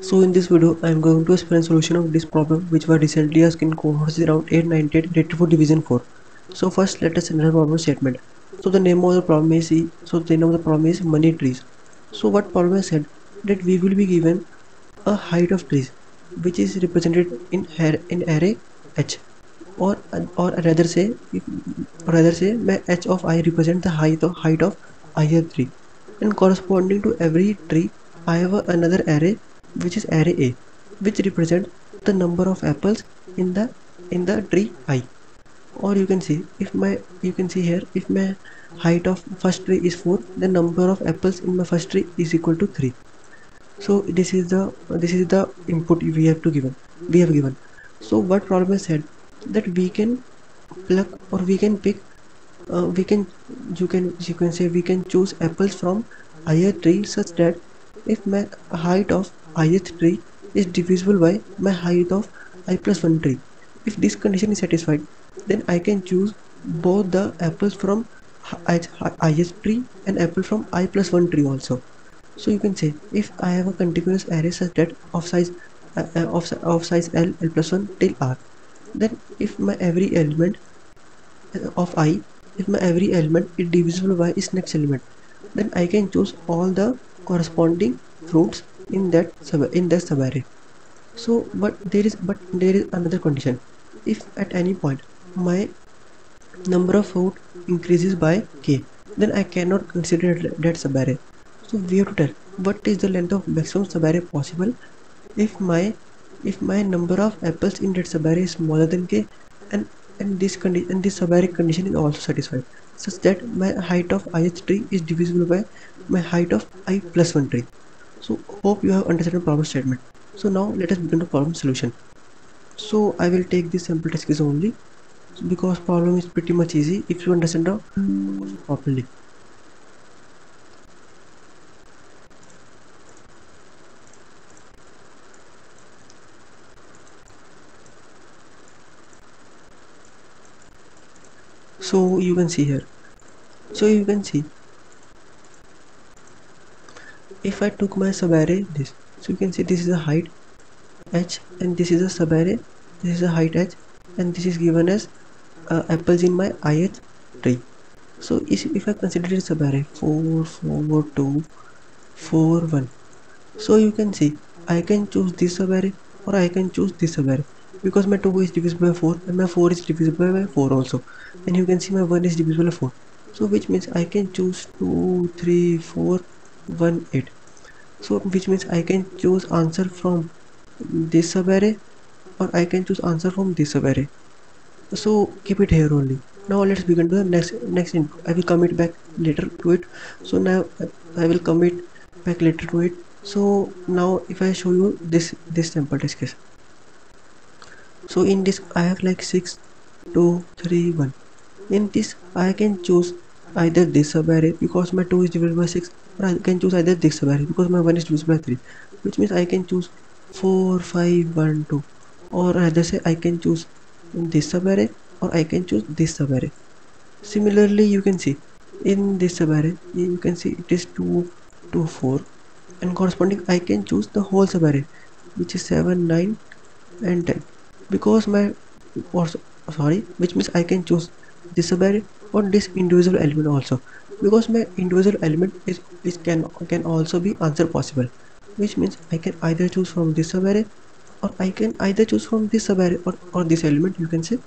So in this video I am going to explain solution of this problem which was recently asked in Codeforces around 898 related for division 4. So first let us enter problem statement. So the name of the problem is e, so the name of the problem is money trees. So what problem is said that we will be given a height of trees which is represented in in array h or or rather say rather say h of i represent the height of height of ith tree and corresponding to every tree I have another array which is array A which represent the number of apples in the in the tree I. Or you can see if my you can see here if my height of first tree is 4 the number of apples in my first tree is equal to 3 so this is the this is the input we have to given we have given. So what problem is said? That we can pluck or we can pick uh, we can you can you can say we can choose apples from higher tree such that if my height of ith tree is divisible by my height of i plus 1 tree if this condition is satisfied then i can choose both the apples from ith tree and apple from i plus 1 tree also. So you can say if i have a continuous array such that of size uh, uh of, of size l l plus 1 till r then if my every element uh, of i if my every element is divisible by its next element then i can choose all the corresponding fruits in that sub in that subarray so but there is but there is another condition. If at any point my number of fruit increases by k then i cannot consider that subarray so we have to tell what is the length of maximum subarray possible? If my if my number of apples in that subarray is smaller than k and and this condition and this subarray condition is also satisfied such that my height of ith tree is divisible by my height of i plus 1 tree so hope you have understood the problem statement. So now let us begin the problem solution. So i will take this sample test case only. Because problem is pretty much easy if you understand the properly. So you can see here. So you can see if I took my subarray this so you can see this is a height h and this is a subarray this is a height h and this is given as uh, apples in my ith tree. So if I consider it subarray 4 4 2 4 1 so you can see I can choose this subarray or I can choose this subarray because my 2 is divisible by 4 and my 4 is divisible by 4 also. And you can see my 1 is divisible by 4 so which means I can choose 2 3 4 1 8 so which means I can choose answer from this subarray or I can choose answer from this subarray so keep it here only. Now let's begin to the next next input. I will commit back later to it. So now I will commit back later to it. So now if I show you this this sample test case. So in this I have like 6 2 3 1 in this I can choose either this subarray because my 2 is divided by 6 or I can choose either this subarray because my 1 is divided by 3 which means I can choose 4 5 1 2 or rather say I can choose this subarray or I can choose this subarray similarly you can see in this subarray you can see it is 2 2 4 and corresponding I can choose the whole subarray which is 7 9 and 10 because my or sorry which means I can choose this subarray or this individual element also because my individual element is, is can can also be answer possible. Which means I can either choose from this subarray or I can either choose from this subarray or, or this element you can say.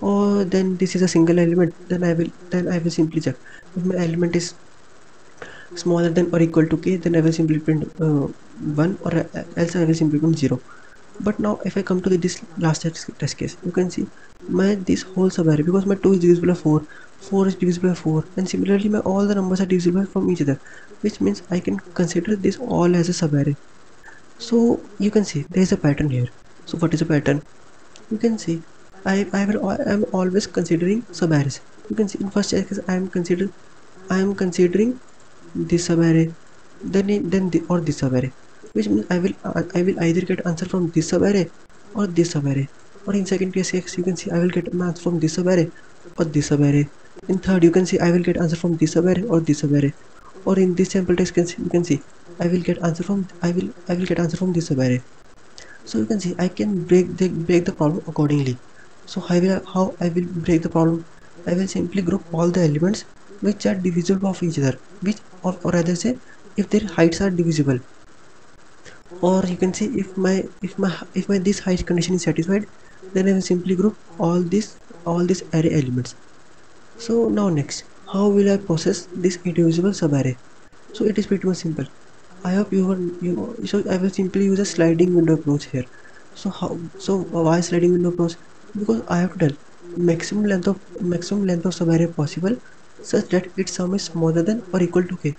Or then this is a single element then I will then I will simply check. If my element is smaller than or equal to k then I will simply print uh, 1 or else I will simply print 0 but now if I come to the, this last test case you can see my this whole subarray because my 2 is divisible by 4 4 is divisible by 4 and similarly my all the numbers are divisible from each other which means I can consider this all as a subarray so you can see there is a pattern here. So what is a pattern? You can see I, I will I am always considering subarrays you can see in first case I am consider I am considering this subarray then then the, or this subarray which means I will I will either get answer from this sub array or this sub array. Or in second case you can see I will get answer from this sub array or this sub array. In third you can see I will get answer from this sub array or this sub array. Or in this sample test you can see I will get answer from I will I will get answer from this subarray so you can see I can break the break the problem accordingly. So how will how I will break the problem? I will simply group all the elements which are divisible of each other which or, or rather say if their heights are divisible or you can see if my if my if my this height condition is satisfied then I will simply group all this all these array elements. So now next how will I process this indivisible subarray? So it is pretty much simple. I hope you will you so I will simply use a sliding window approach here. So how so why sliding window approach? Because I have to tell maximum length of maximum length of subarray possible such that its sum is smaller than or equal to k.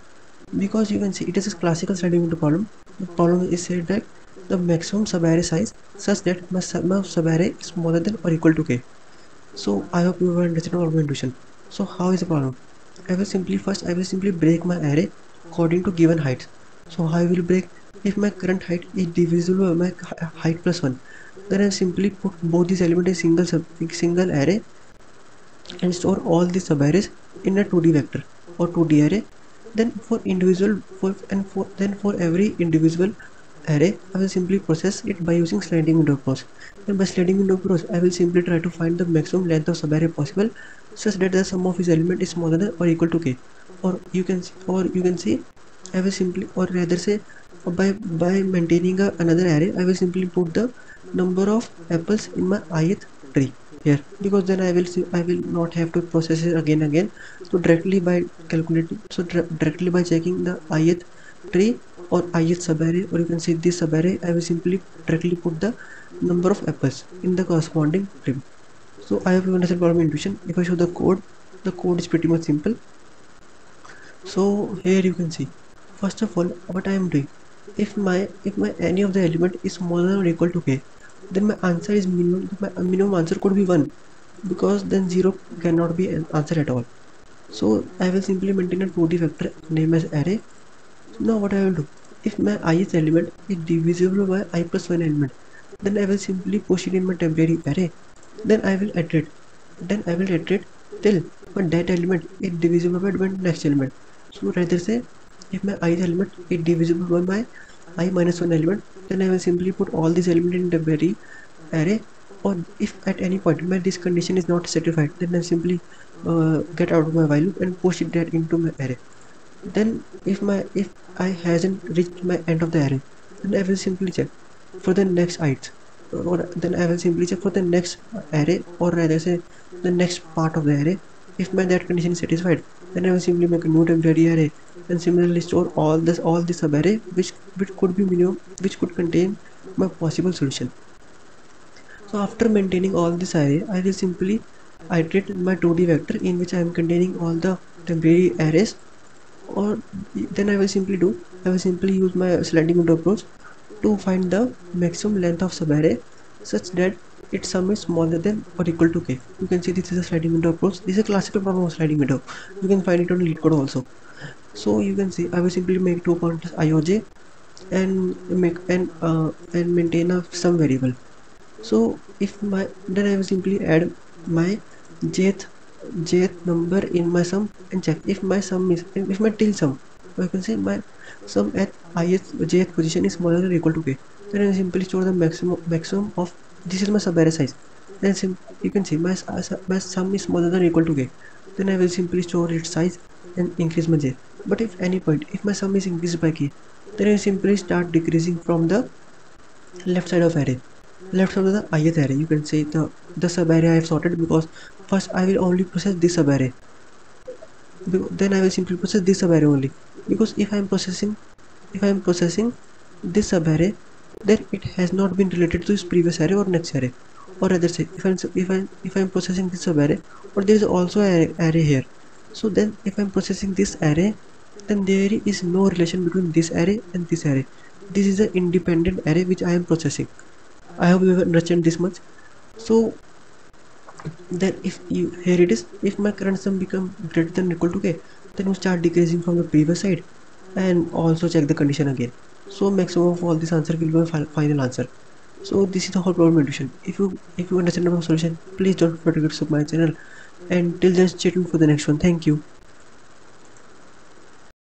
Because you can see it is a classical sliding window problem problem is said that the maximum subarray size such that my sum of subarray is smaller than or equal to k so i hope you will understand our intuition so how is the problem i will simply first i will simply break my array according to given heights so how I will break if my current height is divisible by my height plus 1 then I simply put both these elements in single sub single array and store all the subarrays in a 2d vector or 2d array then for individual for and for then for every individual array I will simply process it by using sliding window approach. And by sliding window approach I will simply try to find the maximum length of subarray possible such that the sum of its element is smaller than or equal to k. Or you can see or you can see I will simply or rather say by by maintaining a, another array I will simply put the number of apples in my ith tree here. Because then I will see I will not have to process it again again. So directly by calculating so directly by checking the ith tree or ith subarray or you can see this subarray I will simply directly put the number of apples in the corresponding tree so I have understood problem intuition. If I show the code the code is pretty much simple. So here you can see. First of all what I am doing? If my if my any of the element is smaller than or equal to k then my answer is minimum my minimum answer could be 1 because then 0 cannot be an answer at all so I will simply maintain a 2d vector name as array now what I will do if my ith element is divisible by i plus 1 element then I will simply push it in my temporary array then I will iterate then I will iterate till my that element is divisible by my next element so rather say if my ith element is divisible by my i minus 1 element then I will simply put all these elements in the very array. Or if at any point my this condition is not satisfied then I simply uh, get out of my while loop and push it that into my array. Then if my if I hasn't reached my end of the array then I will simply check for the next ith or then I will simply check for the next array or rather say the next part of the array. If my that condition is satisfied then I will simply make a new temporary array and similarly store all this all this subarray which which could be minimum which could contain my possible solution. So after maintaining all this array I will simply iterate my 2d vector in which I am containing all the temporary arrays. Or then I will simply do I will simply use my sliding window approach to find the maximum length of subarray such that its sum is smaller than or equal to k. You can see this is a sliding window approach. This is a classical problem of sliding window. You can find it on LeetCode also. So you can see I will simply make two pointers ioj and make and uh, and maintain a sum variable. So if my then I will simply add my jth jth number in my sum and check. If my sum is if my till sum you can say my sum at ith jth position is smaller than or equal to k. Then I simply store the maximum maximum of this is my subarray size. Then you can see my, uh, my sum is smaller than or equal to k. Then I will simply store its size and increase my j. But if any point if my sum is increased by k then I simply start decreasing from the left side of array. Left side of the ith array. You can say the the sub array I have sorted because first I will only process this sub array then I will simply process this sub array only. Because if I am processing if I am processing this sub array then it has not been related to its previous array or next array. Or rather say if I'm if I if I'm processing this sub array or there is also an array here. So then if I'm processing this array then there is no relation between this array and this array. This is an independent array which I am processing. I hope you have understand this much. So then if you here it is if my current sum become greater than equal to k then we start decreasing from the previous side. And also check the condition again so maximum of all this answer will be my final answer. So this is the whole problem intuition if you if you understand the solution please don't forget to subscribe my channel. And till then stay tuned for the next one. Thank you